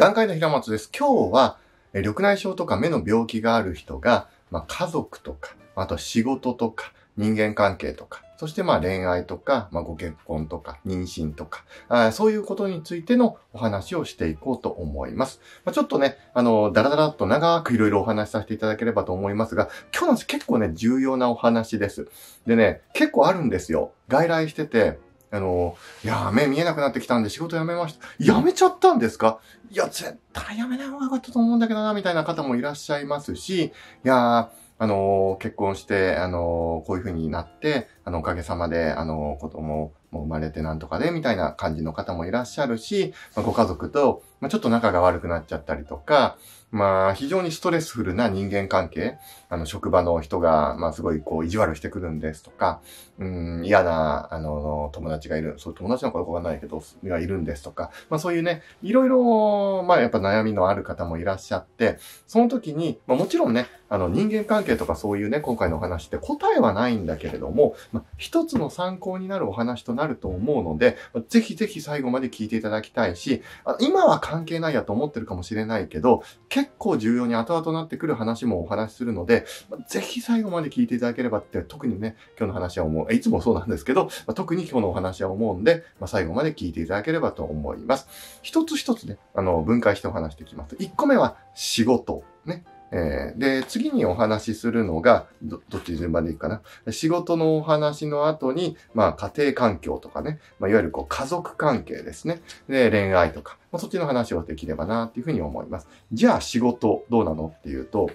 眼科医の平松です。今日は、緑内障とか目の病気がある人が、まあ、家族とか、あと仕事とか、人間関係とか、そしてまあ恋愛とか、まあ、ご結婚とか、妊娠とかあ、そういうことについてのお話をしていこうと思います。まあ、ちょっとね、あの、だらだらっと長くいろいろお話しさせていただければと思いますが、今日の話結構ね、重要なお話です。でね、結構あるんですよ。外来してて、あの、いや、目見えなくなってきたんで仕事辞めました。辞めちゃったんですか？いや、絶対辞めない方がよかったと思うんだけどな、みたいな方もいらっしゃいますし、いや、あの、結婚して、あの、こういうふうになって、あの、おかげさまで、あの、子供もう生まれてなんとかで、みたいな感じの方もいらっしゃるし、まあ、ご家族と、まあ、ちょっと仲が悪くなっちゃったりとか、まあ、非常にストレスフルな人間関係、あの、職場の人が、まあ、すごい、こう、意地悪してくるんですとか、うん、嫌な、あの、友達がいる、そう、友達の子はわかんないけど、がいるんですとか、まあ、そういうね、いろいろ、まあ、やっぱ悩みのある方もいらっしゃって、その時に、まあ、もちろんね、あの、人間関係とかそういうね、今回のお話って答えはないんだけれども、まあ、一つの参考になるお話とななると思うので、ぜひぜひ最後まで聞いていただきたいし、今は関係ないやと思ってるかもしれないけど、結構重要に後々なってくる話もお話しするので、ぜひ最後まで聞いていただければって、特にね、今日の話は思う、いつもそうなんですけど、特に今日のお話は思うんで、ま、最後まで聞いていただければと思います。一つ一つね、あの、分解してお話していきます。一個目は仕事。ね。えー、で、次にお話しするのが、ど、どっち順番でいいかな？仕事のお話の後に、まあ、家庭環境とかね、まあ、いわゆるこう、家族関係ですね。で、恋愛とか、まあ、そっちの話をできればな、っていうふうに思います。じゃあ、仕事どうなのっていうと、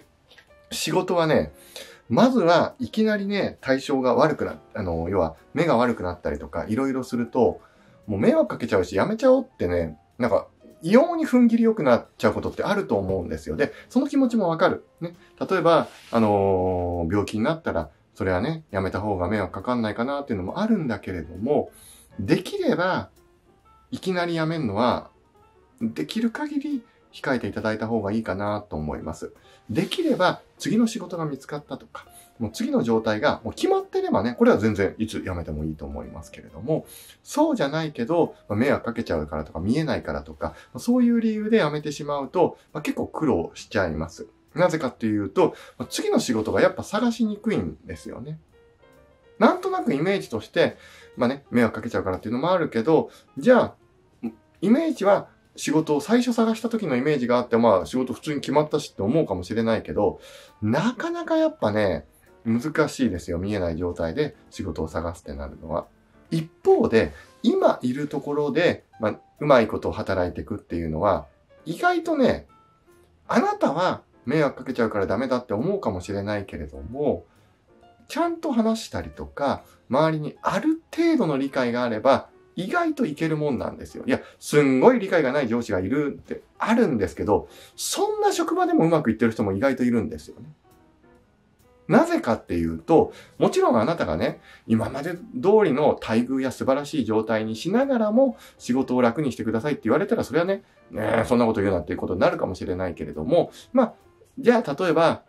仕事はね、まずはいきなりね、対象が悪くな、あの、要は目が悪くなったりとか、いろいろすると、もう迷惑かけちゃうし、やめちゃおうってね、なんか異様に踏ん切り良くなっちゃうことってあると思うんですよ。で、その気持ちもわかる。ね。例えば、あのー、病気になったら、それはね、やめた方が迷惑かかんないかなっていうのもあるんだけれども、できれば、いきなりやめるのは、できる限り控えていただいた方がいいかなと思います。できれば、次の仕事が見つかったとか、もう次の状態がもう決まってればね、これは全然いつ辞めてもいいと思いますけれども、そうじゃないけど、まあ、迷惑かけちゃうからとか見えないからとかま、そういう理由で辞めてしまうと、まあ、結構苦労しちゃいます。なぜかっていうと、まあ、次の仕事がやっぱ探しにくいんですよね。なんとなくイメージとして、まあね、迷惑かけちゃうからっていうのもあるけど、じゃあ、イメージは仕事を最初探した時のイメージがあって、まあ仕事普通に決まったしって思うかもしれないけど、なかなかやっぱね、難しいですよ。見えない状態で仕事を探すってなるのは。一方で、今いるところで、まあ、うまいことを働いていくっていうのは、意外とね、あなたは迷惑かけちゃうからダメだって思うかもしれないけれども、ちゃんと話したりとか、周りにある程度の理解があれば、意外といけるもんなんですよ。いや、すんごい理解がない上司がいるってあるんですけど、そんな職場でもうまくいってる人も意外といるんですよね。なぜかっていうと、もちろんあなたがね、今まで通りの待遇や素晴らしい状態にしながらも仕事を楽にしてくださいって言われたら、それはね、ねそんなこと言うなっていうことになるかもしれないけれども、まあ、じゃあ例えば、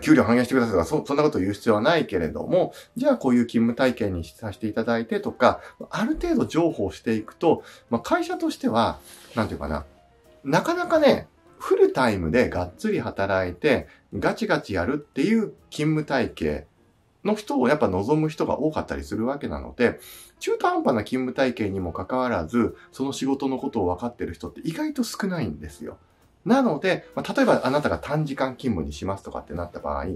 給料反映してくださいとか、そ、そんなこと言う必要はないけれども、じゃあこういう勤務体系にさせていただいてとか、ある程度情報していくと、まあ、会社としては、なんていうかな、なかなかね、フルタイムでがっつり働いて、ガチガチやるっていう勤務体系の人をやっぱ望む人が多かったりするわけなので、中途半端な勤務体系にもかかわらず、その仕事のことを分かってる人って意外と少ないんですよ。なので、まあ、例えばあなたが短時間勤務にしますとかってなった場合、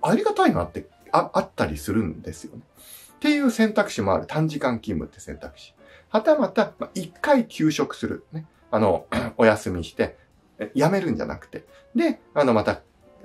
ありがたいなってああったりするんですよね。っていう選択肢もある。短時間勤務って選択肢。はたまた、まあ、一回休職する。ね。あの、お休みして、やめるんじゃなくて、で、あの、また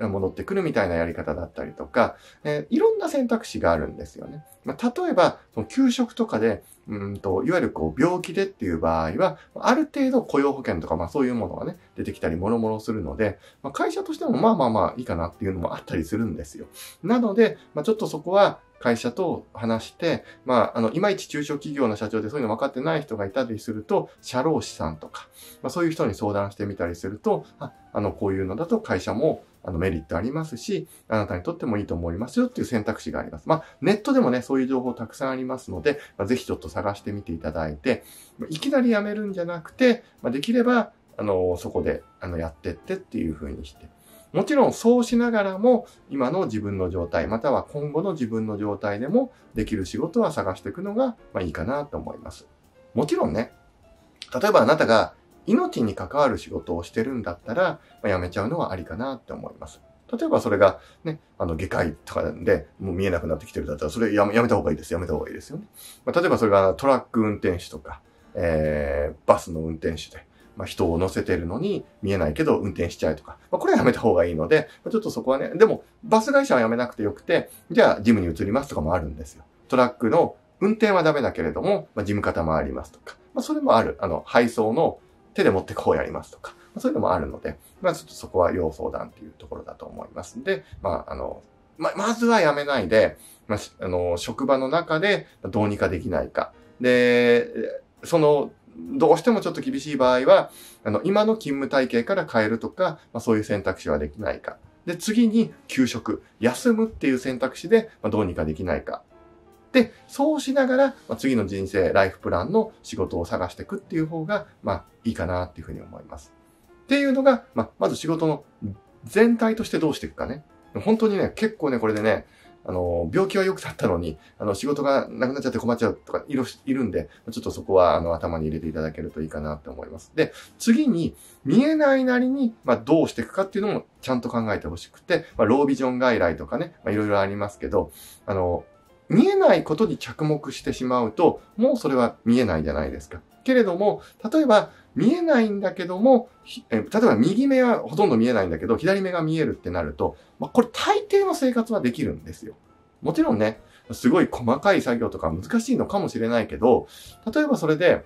戻ってくるみたいなやり方だったりとか、えー、いろんな選択肢があるんですよね。まあ、例えば、その給食とかで、うんと、いわゆるこう、病気でっていう場合は、ある程度雇用保険とか、まあそういうものがね、出てきたり、もろもろするので、まあ、会社としてもまあまあまあいいかなっていうのもあったりするんですよ。なので、まあちょっとそこは、会社と話して、まあ、あの、いまいち中小企業の社長でそういうの分かってない人がいたりすると、社労士さんとか、まあ、そういう人に相談してみたりすると、あ、あの、こういうのだと会社も、あの、メリットありますし、あなたにとってもいいと思いますよっていう選択肢があります。まあ、ネットでもね、そういう情報たくさんありますので、まあ、ぜひちょっと探してみていただいて、いきなり辞めるんじゃなくて、まあ、できれば、あの、そこで、あの、やってってっていう風にして。もちろんそうしながらも、今の自分の状態、または今後の自分の状態でもできる仕事は探していくのが、まあいいかなと思います。もちろんね、例えばあなたが命に関わる仕事をしてるんだったら、まあ、やめちゃうのはありかなって思います。例えばそれがね、あの、外科医とかでもう見えなくなってきてるんだったら、それやめやめた方がいいです。やめた方がいいですよね。まあ、例えばそれがトラック運転手とか、えー、バスの運転手で、まあ、人を乗せてるのに見えないけど運転しちゃうとか、まあ、これはやめた方がいいので、ちょっとそこはね、でも、バス会社はやめなくてよくて、じゃあ、ジムに移りますとかもあるんですよ。トラックの運転はダメだけれども、まあ、事務方もありますとか、まあ、それもある。あの、配送の手で持ってこうやりますとか、まあ、そういうのもあるので、まあ、ちょっとそこは要相談っていうところだと思いますんで、まあ、あの、ま、まずはやめないで、まあ、あの、職場の中でどうにかできないか。で、その、どうしてもちょっと厳しい場合は、あの、今の勤務体系から変えるとか、まあ、そういう選択肢はできないか。で、次に休職、休むっていう選択肢で、まあ、どうにかできないか。で、そうしながら、まあ、次の人生、ライフプランの仕事を探していくっていう方が、まあ、いいかなっていうふうに思います。っていうのが、まあ、まず仕事の全体としてどうしていくかね。本当にね、結構ね、これでね、あの、病気は良くなったのに、あの、仕事がなくなっちゃって困っちゃうとかいる、いるんで、ちょっとそこは、あの、頭に入れていただけるといいかなって思います。で、次に、見えないなりに、まあ、どうしていくかっていうのもちゃんと考えてほしくて、まあ、ロービジョン外来とかね、まあ、いろいろありますけど、あの、見えないことに着目してしまうと、もうそれは見えないじゃないですか。けれども、例えば、見えないんだけども、え例えば右目はほとんど見えないんだけど、左目が見えるってなると、まあ、これ大抵の生活はできるんですよ。もちろんね、すごい細かい作業とか難しいのかもしれないけど、例えばそれで、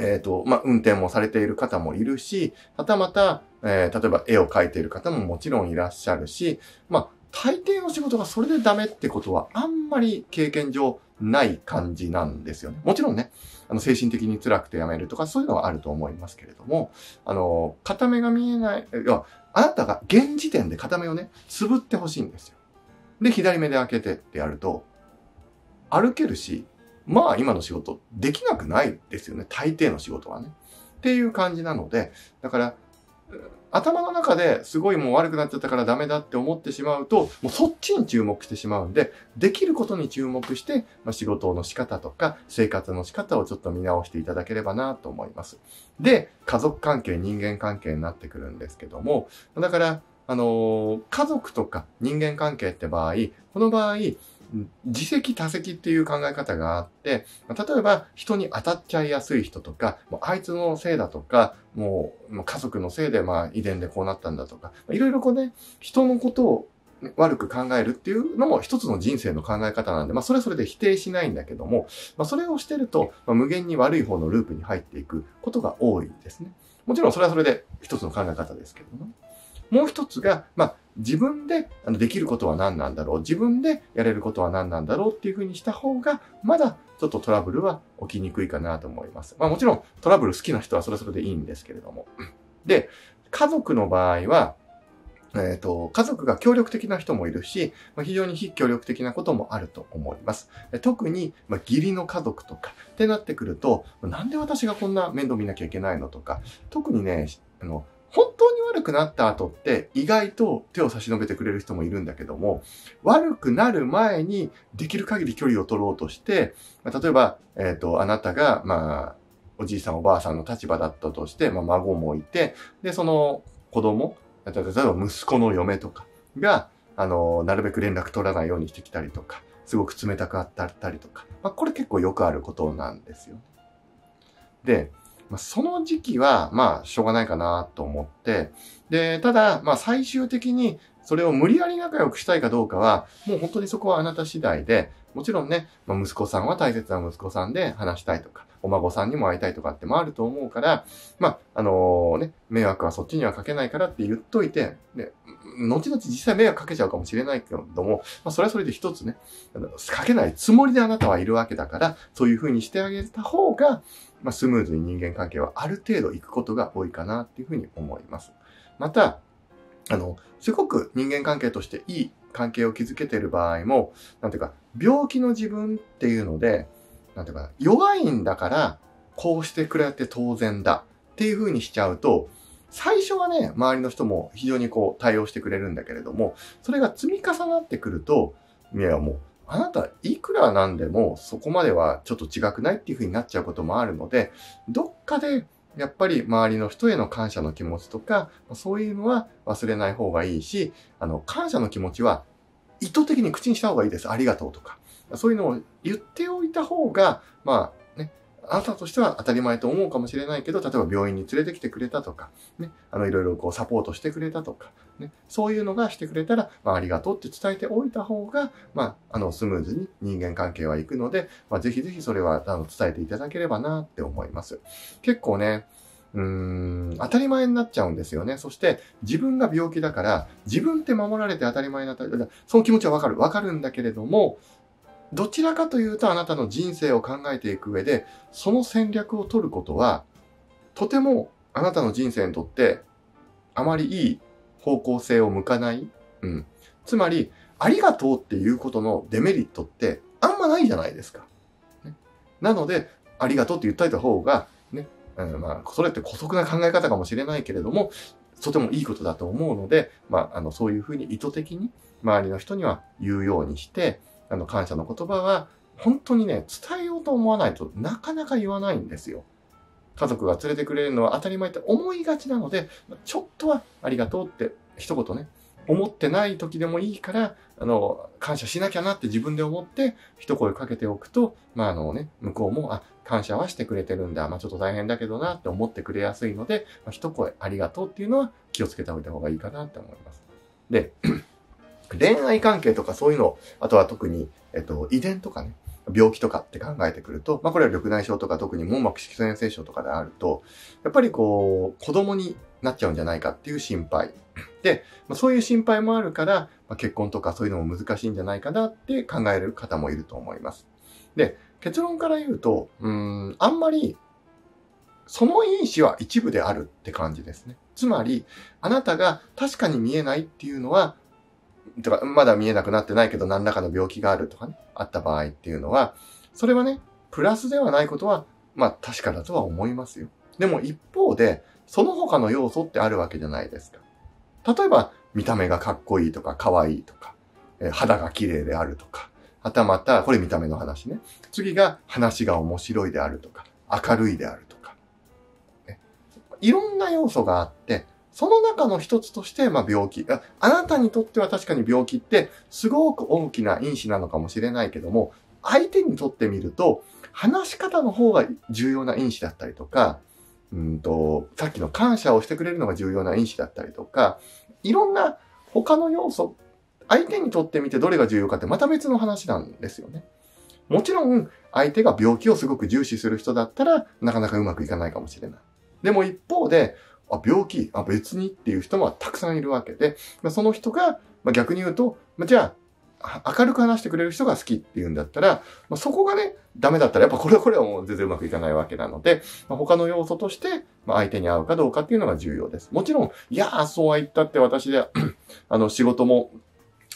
えっ、と、まあ、運転もされている方もいるし、はたまた、えー、例えば絵を描いている方ももちろんいらっしゃるし、まあ、大抵の仕事がそれでダメってことはあんまり経験上ない感じなんですよね。もちろんね、あの、精神的に辛くてやめるとかそういうのはあると思いますけれども、あの、片目が見えない、いや、あなたが現時点で片目をね、つぶってほしいんですよ。で、左目で開けてってやると、歩けるし、まあ今の仕事できなくないですよね。大抵の仕事はね。っていう感じなので、だから、頭の中ですごいもう悪くなっちゃったからダメだって思ってしまうと、もうそっちに注目してしまうんで、できることに注目して、まあ、仕事の仕方とか生活の仕方をちょっと見直していただければなと思います。で、家族関係、人間関係になってくるんですけども、だから、あのー、家族とか人間関係って場合、この場合、自責多責っていう考え方があって、例えば人に当たっちゃいやすい人とか、もうあいつのせいだとか、もう家族のせいでまあ遺伝でこうなったんだとか、いろいろこうね、人のことを悪く考えるっていうのも一つの人生の考え方なんで、まあそれそれで否定しないんだけども、まあそれをしてると、まあ、無限に悪い方のループに入っていくことが多いですね。もちろんそれはそれで一つの考え方ですけども、もう一つが、まあ、自分であのできることは何なんだろう、自分でやれることは何なんだろうっていうふうにした方が、まだちょっとトラブルは起きにくいかなと思います。まあもちろんトラブル好きな人はそれそれでいいんですけれども。で、家族の場合は、えっ、ー、と、家族が協力的な人もいるし、まあ、非常に非協力的なこともあると思います。特に、まあ、義理の家族とかってなってくると、なんで私がこんな面倒見なきゃいけないのとか、特にね、あの、本当に悪くなった後って意外と手を差し伸べてくれる人もいるんだけども、悪くなる前にできる限り距離を取ろうとして、例えば、えっ、ー、と、あなたが、まあ、おじいさんおばあさんの立場だったとして、まあ、孫もいて、で、その子供、例えば息子の嫁とかが、あの、なるべく連絡取らないようにしてきたりとか、すごく冷たくあったりとか、まあ、これ結構よくあることなんですよ。で、まあ、その時期は、まあ、しょうがないかなと思って、で、ただ、まあ、最終的に、それを無理やり仲良くしたいかどうかは、もう本当にそこはあなた次第で、もちろんね、まあ、息子さんは大切な息子さんで話したいとか、お孫さんにも会いたいとかってもあると思うから、まあ、あのー、ね、迷惑はそっちにはかけないからって言っといて、ね、後々実際迷惑かけちゃうかもしれないけども、まあ、それはそれで一つね、かけないつもりであなたはいるわけだから、そういう風にしてあげた方が、まあ、スムーズに人間関係はある程度行くことが多いかなっていうふうに思います。また、あの、すごく人間関係としていい関係を築けている場合も、なんていうか、病気の自分っていうので、なんていうか、弱いんだから、こうしてくれて当然だっていう風にしちゃうと、最初はね、周りの人も非常にこう対応してくれるんだけれども、それが積み重なってくると、いやもう、あなたいくらなんでもそこまではちょっと違くないっていう風になっちゃうこともあるので、どっかでやっぱり周りの人への感謝の気持ちとか、そういうのは忘れない方がいいし、あの、感謝の気持ちは意図的に口にした方がいいです。ありがとうとか。そういうのを言っておいた方が、まあ、あなたとしては当たり前と思うかもしれないけど、例えば病院に連れてきてくれたとか、ね、あの、いろいろこうサポートしてくれたとか、ね、そういうのがしてくれたら、まあ、ありがとうって伝えておいた方が、まあ、あの、スムーズに人間関係はいくので、まあ、ぜひぜひそれは、あの、伝えていただければなって思います。結構ね、うーん、当たり前になっちゃうんですよね。そして、自分が病気だから、自分って守られて当たり前になったり、その気持ちはわかる。わかるんだけれども、どちらかというとあなたの人生を考えていく上で、その戦略を取ることは、とてもあなたの人生にとって、あまりいい方向性を向かない。うん。つまり、ありがとうっていうことのデメリットってあんまないじゃないですか。ね、なので、ありがとうって言っといた方が、ね、うん、まあ、それって古速な考え方かもしれないけれども、とてもいいことだと思うので、まあ、あの、そういうふうに意図的に周りの人には言うようにして、あの、感謝の言葉は、本当にね、伝えようと思わないとなかなか言わないんですよ。家族が連れてくれるのは当たり前って思いがちなので、ちょっとはありがとうって一言ね、思ってない時でもいいから、あの、感謝しなきゃなって自分で思って、一声かけておくと、まあ、あのね、向こうも、あ、感謝はしてくれてるんだ。まあ、ちょっと大変だけどなって思ってくれやすいので、まあ、一声ありがとうっていうのは気をつけておいた方がいいかなって思います。で、恋愛関係とかそういうの、あとは特に、えっと、遺伝とかね、病気とかって考えてくると、まあこれは緑内障とか特に網膜色素炎性症とかであると、やっぱりこう、子供になっちゃうんじゃないかっていう心配。で、まあ、そういう心配もあるから、まあ、結婚とかそういうのも難しいんじゃないかなって考える方もいると思います。で、結論から言うと、うん、あんまり、その因子は一部であるって感じですね。つまり、あなたが確かに見えないっていうのは、とか、まだ見えなくなってないけど何らかの病気があるとかね、あった場合っていうのは、それはね、プラスではないことは、まあ確かだとは思いますよ。でも一方で、その他の要素ってあるわけじゃないですか。例えば、見た目がかっこいいとか、可愛いとか、え肌が綺麗であるとか、はたまた、これ見た目の話ね。次が、話が面白いであるとか、明るいであるとか。ね、いろんな要素があって、その中の一つとして、まあ、病気あ。あなたにとっては確かに病気って、すごく大きな因子なのかもしれないけども、相手にとってみると、話し方の方が重要な因子だったりとか、うんと、さっきの感謝をしてくれるのが重要な因子だったりとか、いろんな他の要素、相手にとってみてどれが重要かってまた別の話なんですよね。もちろん、相手が病気をすごく重視する人だったら、なかなかうまくいかないかもしれない。でも一方で、あ、病気、あ、別に？っていう人もたくさんいるわけで、まその人が、まあ、逆に言うと、まあ、じゃあ、明るく話してくれる人が好きっていうんだったら、まあ、そこがね、ダメだったら、やっぱこれはこれはもう全然うまくいかないわけなので、まあ、他の要素として、まあ、相手に合うかどうかっていうのが重要です。もちろん、いやー、そうは言ったって私で、あの、仕事も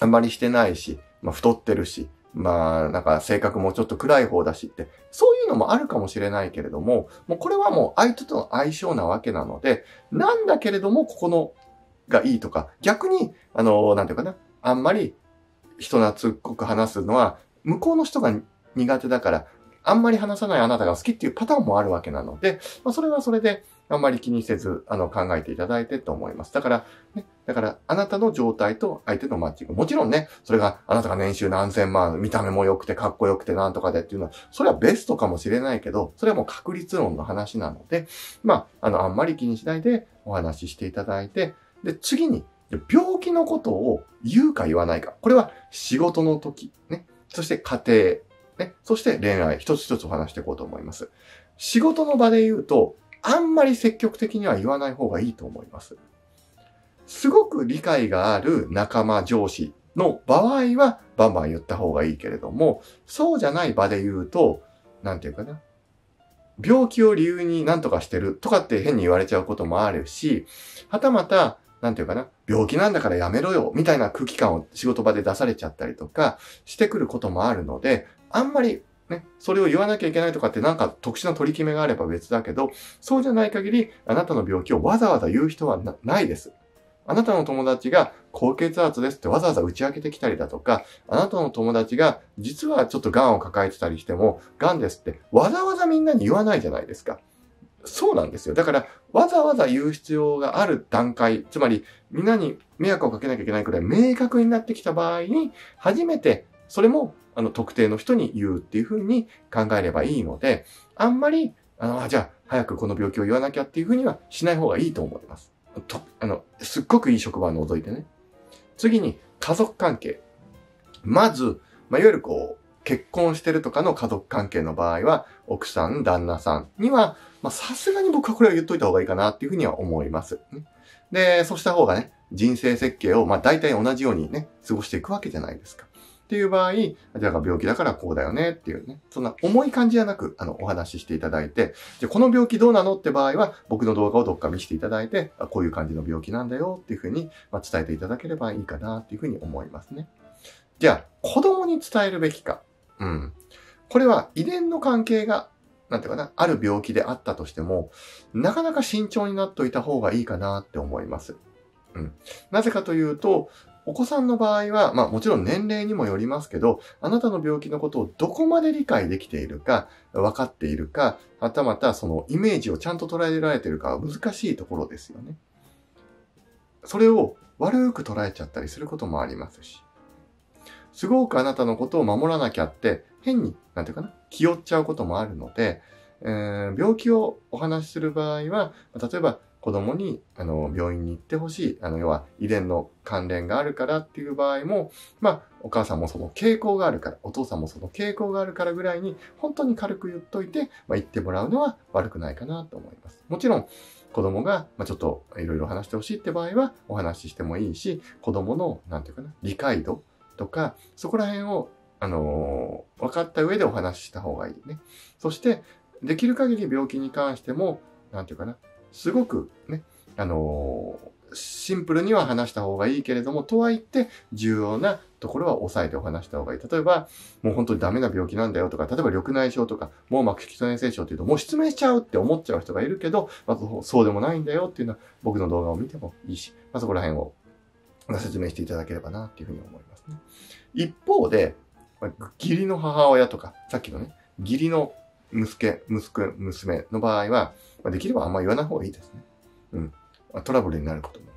あんまりしてないし、まあ、太ってるし、まあ、なんか性格もちょっと暗い方だしって、そういうのもあるかもしれないけれども、もうこれはもう相手との相性なわけなので、なんだけれども、ここのがいいとか、逆に、あの、なんていうかな、あんまり人懐っこく話すのは、向こうの人が苦手だから、あんまり話さないあなたが好きっていうパターンもあるわけなので、まあ、それはそれで、あんまり気にせず、あの、考えていただいてと思います。だから、ね、だから、あなたの状態と相手のマッチング。もちろんね、それがあなたが年収何千万、見た目も良くてかっこよくてなんとかでっていうのは、それはベストかもしれないけど、それはもう確率論の話なので、まあ、あの、あんまり気にしないでお話ししていただいて、で、次に、病気のことを言うか言わないか。これは仕事の時、ね。そして家庭、ね。そして恋愛、一つ一つお話していこうと思います。仕事の場で言うと、あんまり積極的には言わない方がいいと思います。すごく理解がある仲間上司の場合はバンバン言った方がいいけれども、そうじゃない場で言うと、なんていうかな。病気を理由に何とかしてるとかって変に言われちゃうこともあるし、はたまたなんていうかな、病気なんだからやめろよ、みたいな空気感を仕事場で出されちゃったりとかしてくることもあるので、あんまり、ね、それを言わなきゃいけないとかってなんか特殊な取り決めがあれば別だけど、そうじゃない限り、あなたの病気をわざわざ言う人はないです。あなたの友達が高血圧ですってわざわざ打ち明けてきたりだとか、あなたの友達が実はちょっと癌を抱えてたりしても、癌ですってわざわざみんなに言わないじゃないですか。そうなんですよ。だから、わざわざ言う必要がある段階、つまり、みんなに迷惑をかけなきゃいけないくらい明確になってきた場合に、初めて、それも、あの、特定の人に言うっていうふうに考えればいいので、あんまり、あの、じゃあ、早くこの病気を言わなきゃっていうふうにはしない方がいいと思います。と、あの、すっごくいい職場を除いてね。次に、家族関係。まず、まあ、いわゆるこう、結婚してるとかの家族関係の場合は、奥さん、旦那さんには、まあ、さすがに僕はこれは言っといた方がいいかなっていうふうには思います。で、そうした方がね、人生設計を、まあ、大体同じようにね、過ごしていくわけじゃないですか。っていう場合、じゃあ病気だからこうだよねっていうね、そんな重い感じじゃなく、あの、お話ししていただいて、じゃこの病気どうなのって場合は、僕の動画をどっか見せていただいて、こういう感じの病気なんだよっていうふうに、まあ、伝えていただければいいかなっていうふうに思いますね。じゃあ、子供に伝えるべきか。うん。これは遺伝の関係が、なんていうかな、ある病気であったとしても、なかなか慎重になっといた方がいいかなって思います。うん。なぜかというと、お子さんの場合は、まあもちろん年齢にもよりますけど、あなたの病気のことをどこまで理解できているか、分かっているか、はたまたそのイメージをちゃんと捉えられているかは難しいところですよね。それを悪く捉えちゃったりすることもありますし。すごくあなたのことを守らなきゃって、変に、なんていうかな、気負っちゃうこともあるので、えー、病気をお話しする場合は、例えば子供に、あの、病院に行ってほしい。あの、要は遺伝の関連があるからっていう場合も、まあ、お母さんもその傾向があるから、お父さんもその傾向があるからぐらいに、本当に軽く言っといて、まあ、言ってもらうのは悪くないかなと思います。もちろん、子供が、まあ、ちょっといろいろ話してほしいって場合は、お話ししてもいいし、子供の、なんていうかな、理解度とか、そこら辺を、あのー、分かった上でお話しした方がいいね。そして、できる限り病気に関しても、なんていうかな、すごくね、あのー、シンプルには話した方がいいけれども、とはいって重要なところは抑えてお話した方がいい。例えば、もう本当にダメな病気なんだよとか、例えば緑内障とか、網膜色素炎性症っていうと、もう失明しちゃうって思っちゃう人がいるけど、まずそうでもないんだよっていうのは、僕の動画を見てもいいし、まあ、そこら辺を説明していただければなっていうふうに思いますね。一方で、義理の母親とか、さっきのね、義理の息子、息子、娘の場合は、まできればあんま言わない方がいいですね。うんま。トラブルになることも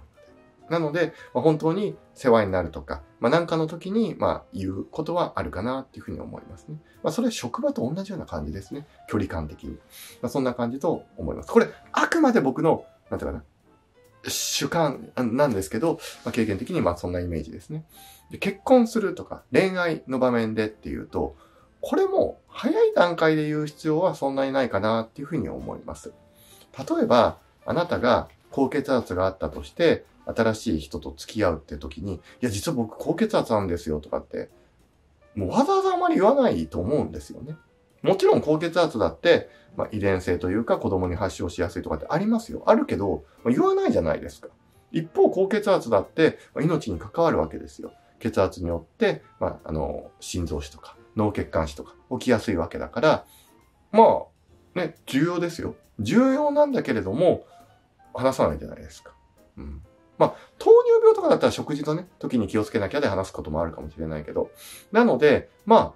なので、まあ、本当に世話になるとか、まあ、なんかの時に、まあ、言うことはあるかなっていうふうに思いますね。まあ、それは職場と同じような感じですね。距離感的に。まあ、そんな感じと思います。これ、あくまで僕の、なんていうかな、主観なんですけど、まあ、経験的にまあそんなイメージですねで。結婚するとか恋愛の場面でっていうと、これも早い段階で言う必要はそんなにないかなっていうふうに思います。例えば、あなたが高血圧があったとして、新しい人と付き合うって時に、いや、実は僕高血圧なんですよとかって、もうわざわざあまり言わないと思うんですよね。もちろん高血圧だって、まあ、遺伝性というか子供に発症しやすいとかってありますよ。あるけど、まあ、言わないじゃないですか。一方、高血圧だって、まあ、命に関わるわけですよ。血圧によって、まあ、あの、心臓死とか脳血管死とか起きやすいわけだから、まあ、ね、重要ですよ。重要なんだけれども、話さないじゃないですか。うん。まあ、糖尿病とかだったら食事のね、時に気をつけなきゃで話すこともあるかもしれないけど、なので、ま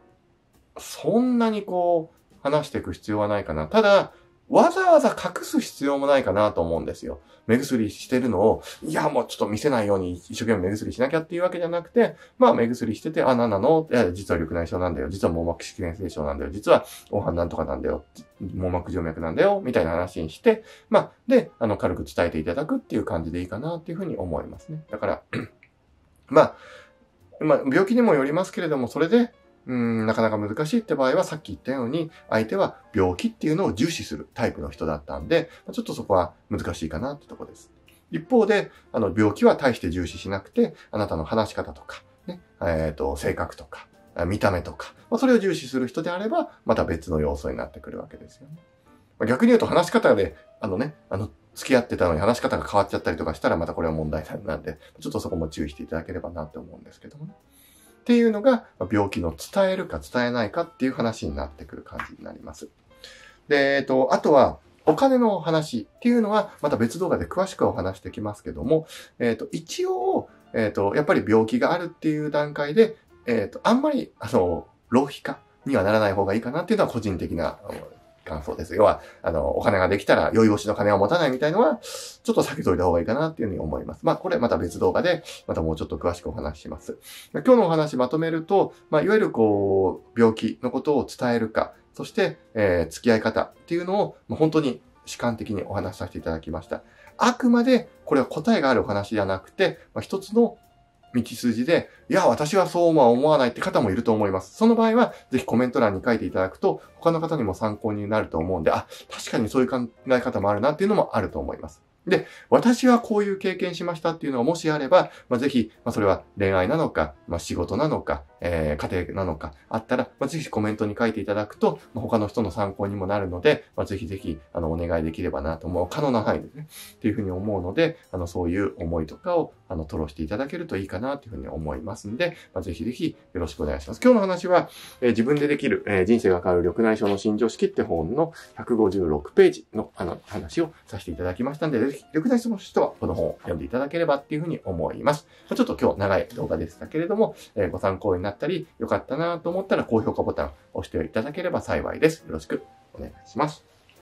あ、そんなにこう、話していく必要はないかな。ただ、わざわざ隠す必要もないかなと思うんですよ。目薬してるのを、いや、もうちょっと見せないように一生懸命目薬しなきゃっていうわけじゃなくて、まあ目薬してて、あ、なんなの？いや、実は緑内障なんだよ。実は網膜色変性症なんだよ。実は、黄斑なんとかなんだよ。網膜静脈なんだよ。みたいな話にして、まあ、で、あの、軽く伝えていただくっていう感じでいいかなっていうふうに思いますね。だから、まあ、まあ、病気にもよりますけれども、それで、うん、なかなか難しいって場合は、さっき言ったように、相手は病気っていうのを重視するタイプの人だったんで、ちょっとそこは難しいかなってとこです。一方で、あの、病気は大して重視しなくて、あなたの話し方とか、ね、えっ、ー、と、性格とか、見た目とか、まあ、それを重視する人であれば、また別の要素になってくるわけですよね。まあ、逆に言うと話し方で、あのね、あの、付き合ってたのに話し方が変わっちゃったりとかしたら、またこれは問題なんで、ちょっとそこも注意していただければなって思うんですけどもね。っていうのが、病気の伝えるか伝えないかっていう話になってくる感じになります。で、えっと、あとは、お金の話っていうのは、また別動画で詳しくお話してきますけども、えっ、と、一応、えっ、と、やっぱり病気があるっていう段階で、えっ、と、あんまり、あの、浪費化にはならない方がいいかなっていうのは個人的な感想です。要は、あの、お金ができたら酔い越しの金を持たないみたいのは、ちょっと避けといた方がいいかなっていうふうに思います。まあ、これまた別動画で、またもうちょっと詳しくお話しします。今日のお話まとめると、まあ、いわゆるこう、病気のことを伝えるか、そして、えー、付き合い方っていうのを、まあ、本当に主観的にお話しさせていただきました。あくまで、これは答えがあるお話ではなくて、まあ、一つの道筋で、いや、私はそうは思わないって方もいると思います。その場合は、ぜひコメント欄に書いていただくと、他の方にも参考になると思うんで、あ、確かにそういう考え方もあるなっていうのもあると思います。で、私はこういう経験しましたっていうのがもしあれば、まあ、ぜひ、まあ、それは恋愛なのか、まあ、仕事なのか、えー、家庭なのかあったら、まあ、ぜひコメントに書いていただくと、まあ、他の人の参考にもなるので、まあ、ぜひぜひ、あの、お願いできればなと思う、可能な範囲ですね。っていうふうに思うので、あの、そういう思いとかを、あの、吐露していただけるといいかなというふうに思いますんで、まあ、ぜひぜひよろしくお願いします。今日の話は、えー、自分でできる、えー、人生が変わる緑内障の新常識って本の156ページの、あの、話をさせていただきましたんで、ぜひ、緑内障の人はこの本を読んでいただければっていうふうに思います。まあ、ちょっと今日長い動画でしたけれども、えー、ご参考になったり、よかったなと思ったら高評価ボタンを押していただければ幸いです。よろしくお願いします。